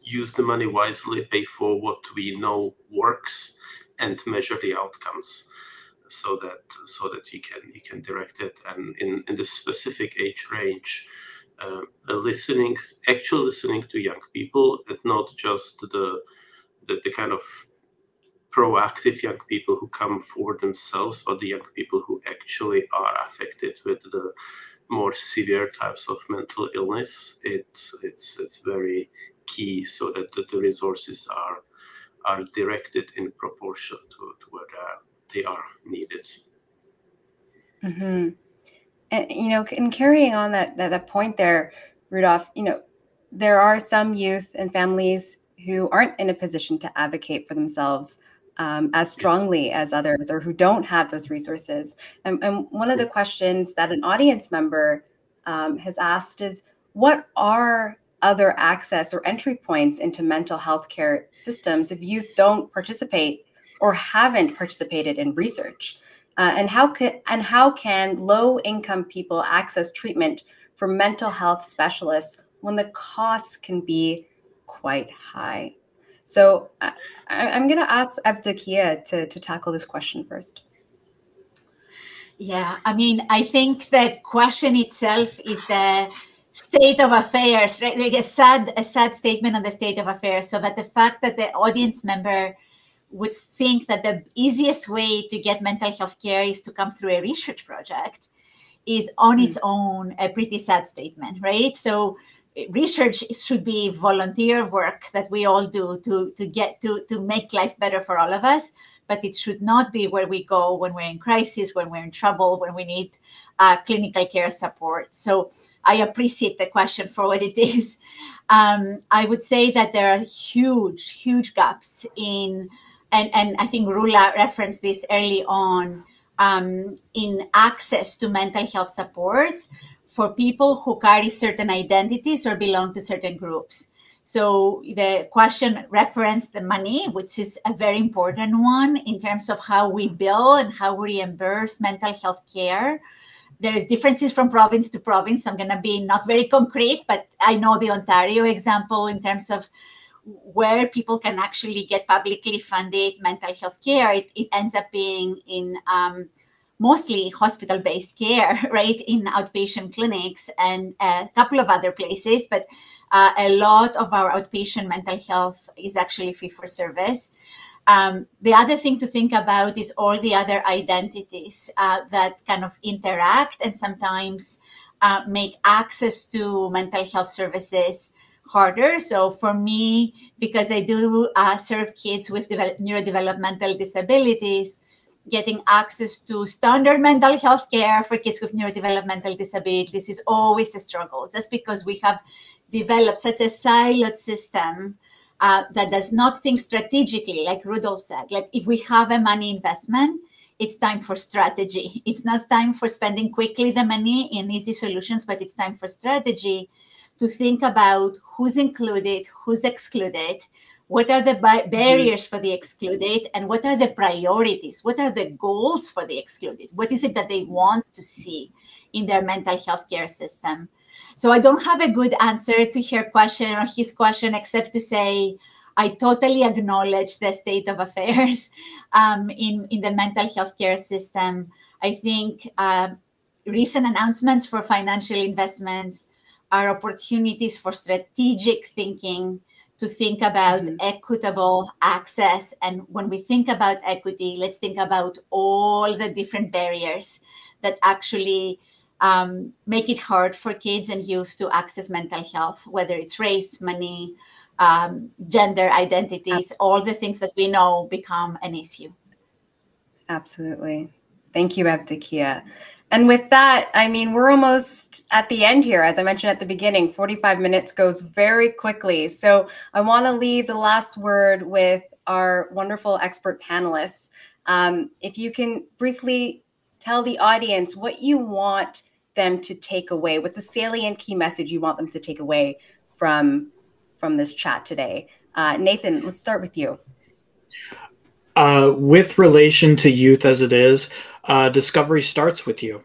use the money wisely, pay for what we know works, and measure the outcomes, so that so that you can you can direct it. And in in the specific age range, uh, listening, actual listening to young people, and not just the the, the kind of proactive young people who come for themselves, but the young people who actually are affected with the more severe types of mental illness, it's it's it's very key so that the, the resources are are directed in proportion to, to where they are needed. Mm-hmm. And you know, in carrying on that, that that point there, Rudolf, you know, there are some youth and families who aren't in a position to advocate for themselves um, as strongly as others or who don't have those resources. And, and one of the questions that an audience member um, has asked is what are other access or entry points into mental health care systems if youth don't participate or haven't participated in research? Uh, and how can and how can low income people access treatment for mental health specialists when the costs can be quite high? So I, am going to ask Evdokia to, to tackle this question first. Yeah, I mean, I think that question itself is the state of affairs, right? Like a sad, a sad statement on the state of affairs. So, but the fact that the audience member would think that the easiest way to get mental health care is to come through a research project is on its hmm. own a pretty sad statement, right? So research should be volunteer work that we all do to to get to to make life better for all of us. But it should not be where we go when we're in crisis when we're in trouble when we need uh, clinical care support. So i appreciate the question for what it is. Um, i would say that there are huge huge gaps in and and i think rula referenced this early on um, in access to mental health supports for people who carry certain identities or belong to certain groups. So the question referenced the money, which is a very important one in terms of how we bill and how we reimburse mental health care. There is differences from province to province. I'm going to be not very concrete, but I know the Ontario example in terms of where people can actually get publicly funded mental health care. It, it ends up being in um, mostly hospital based care, right, in outpatient clinics and a couple of other places. But uh, a lot of our outpatient mental health is actually fee for service. Um, the other thing to think about is all the other identities uh, that kind of interact and sometimes uh, make access to mental health services harder. So for me, because I do uh, serve kids with develop- neurodevelopmental disabilities, getting access to standard mental health care for kids with neurodevelopmental disabilities is always a struggle. Just because we have developed such a siloed system uh, that does not think strategically like rudolf said like if we have a money investment it's time for strategy. It's not time for spending quickly the money in easy solutions but it's time for strategy to think about who's included, who's excluded, what are the mm-hmm. barriers for the excluded, and what are the priorities? What are the goals for the excluded? What is it that they want to see in their mental health care system? So I don't have a good answer to her question or his question, except to say I totally acknowledge the state of affairs um, in, in the mental health care system. I think uh, recent announcements for financial investments are opportunities for strategic thinking to think about mm-hmm. equitable access. And when we think about equity, let's think about all the different barriers that actually um, make it hard for kids and youth to access mental health, whether it's race, money, um, gender identities, all the things that we know become an issue. Absolutely. Thank you, Evdokia. And with that, I mean, we're almost at the end here. As I mentioned at the beginning, 45 minutes goes very quickly. So I want to leave the last word with our wonderful expert panelists. Um, if you can briefly tell the audience what you want them to take away, what's a salient key message you want them to take away from from this chat today. Uh, Nathan, let's start with you. Uh, with relation to youth as it is, uh, discovery starts with you.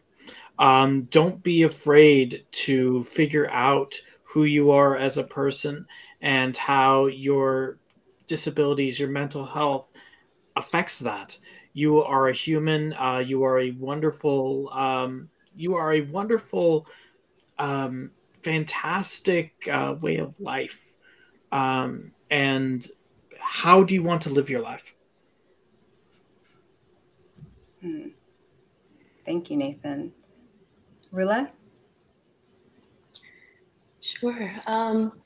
Um, don't be afraid to figure out who you are as a person and how your disabilities, your mental health affects that. You are a human. Uh, you are a wonderful. Um, you are a wonderful, um, fantastic uh, way of life um, and how do you want to live your life? Hmm. Thank you, Nathan. Rula? Sure. Um,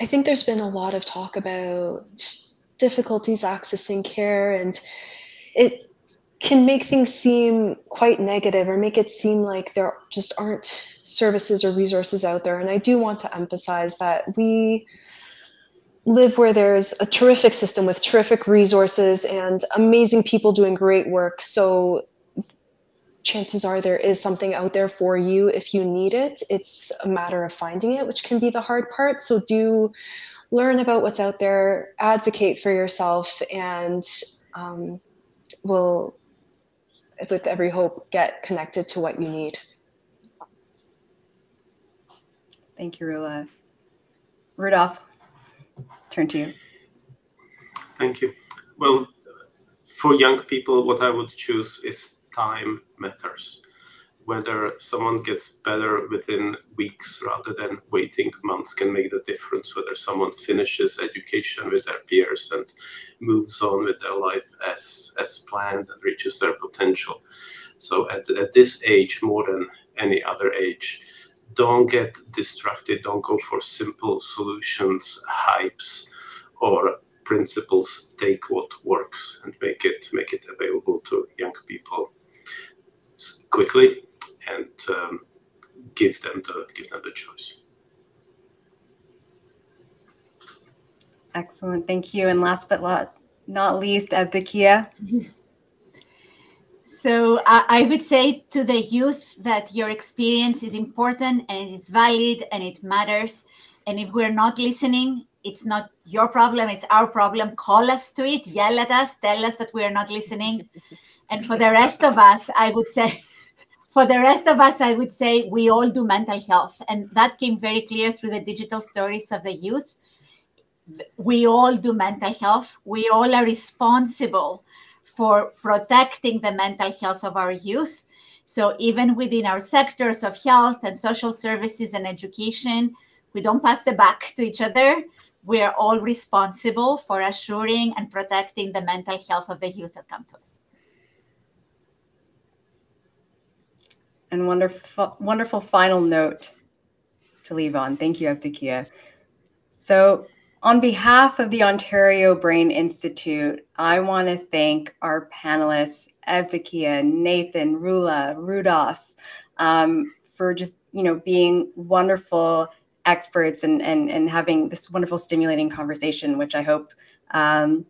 I think there's been a lot of talk about difficulties accessing care, and it can make things seem quite negative or make it seem like there just aren't services or resources out there. And I do want to emphasize that we live where there's a terrific system with terrific resources and amazing people doing great work. So chances are there is something out there for you if you need it. It's a matter of finding it, which can be the hard part. So do learn about what's out there, advocate for yourself, and um, will, with every hope, get connected to what you need. Thank you, Rula. Rudolf, turn to you. Thank you. Well, for young people, what I would choose is time matters. Whether someone gets better within weeks rather than waiting months can make the difference. Whether someone finishes education with their peers and moves on with their life as, as planned and reaches their potential. So at, at this age, more than any other age, don't get distracted. Don't go for simple solutions, hypes, or principles. Take what works and make it make it available to young people quickly, and um, give them the give them the choice. Excellent, thank you. And last but not least, Evdokia. So uh, I would say to the youth that your experience is important and it is valid and it matters. And if we're not listening, it's not your problem, it's our problem. Call us to it, yell at us, tell us that we're not listening. And for the rest of us, I would say, for the rest of us, I would say we all do mental health. And that came very clear through the digital stories of the youth. We all do mental health. We all are responsible for protecting the mental health of our youth. So even within our sectors of health and social services and education, we don't pass the back to each other. We are all responsible for assuring and protecting the mental health of the youth that come to us. And wonderful, wonderful final note to leave on. Thank you, Evdokia. So on behalf of the Ontario Brain Institute, I want to thank our panelists, Evdokia, Nathan, Rula, Rudolf, um, for just you know being wonderful experts and, and and having this wonderful stimulating conversation, which I hope um,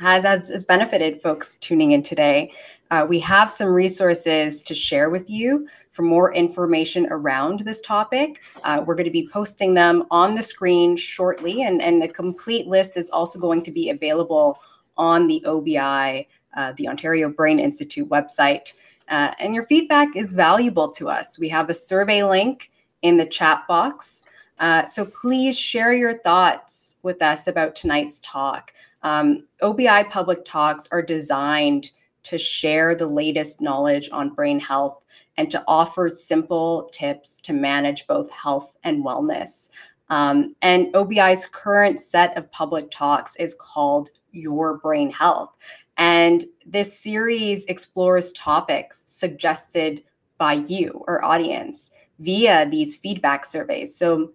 has, has, has benefited folks tuning in today. Uh, we have some resources to share with you for more information around this topic. Uh, we're going to be posting them on the screen shortly, and, and the complete list is also going to be available on the OBI, uh, the Ontario Brain Institute website. Uh, and your feedback is valuable to us. We have a survey link in the chat box. Uh, so please share your thoughts with us about tonight's talk. Um, OBI public talks are designed to share the latest knowledge on brain health and to offer simple tips to manage both health and wellness. Um, and OBI's current set of public talks is called Your Brain Health. And this series explores topics suggested by you, or audience, via these feedback surveys. So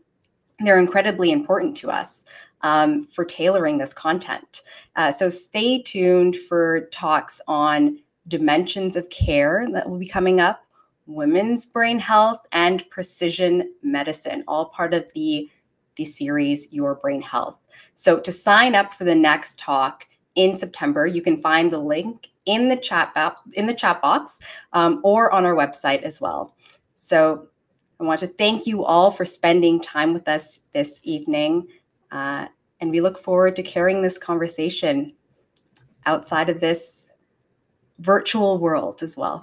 they're incredibly important to us um, for tailoring this content. Uh, so stay tuned for talks on dimensions of care that will be coming up, women's brain health, and precision medicine, all part of the, the series Your Brain Health. So to sign up for the next talk in September, you can find the link in the chat, in the chat box um, or on our website as well. So I want to thank you all for spending time with us this evening. Uh, and we look forward to carrying this conversation outside of this virtual world as well.